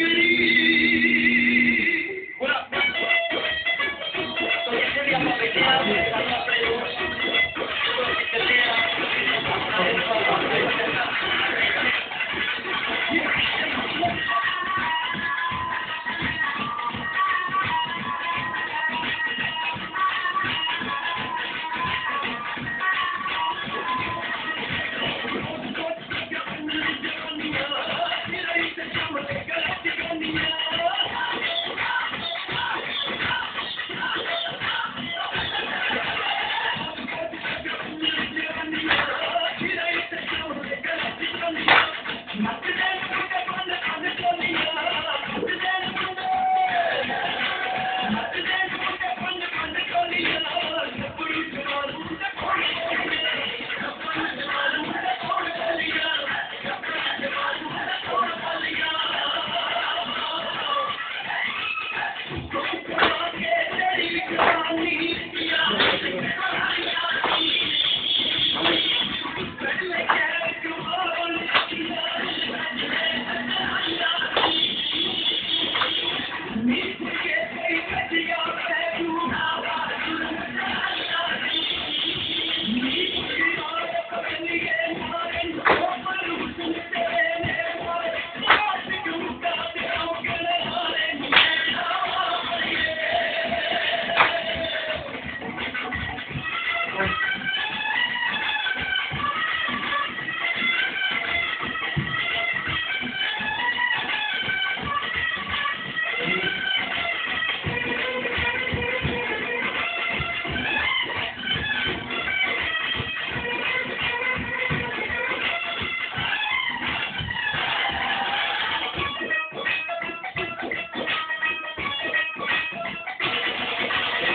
querido.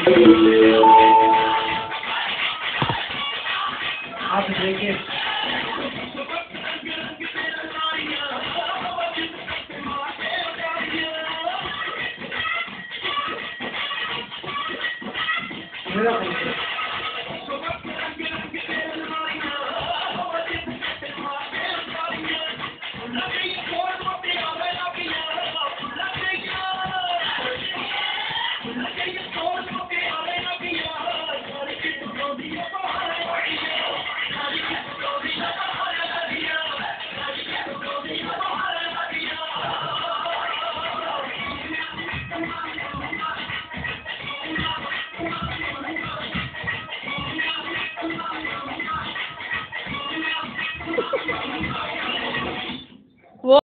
I'm gonna get